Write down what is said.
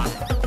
Bye.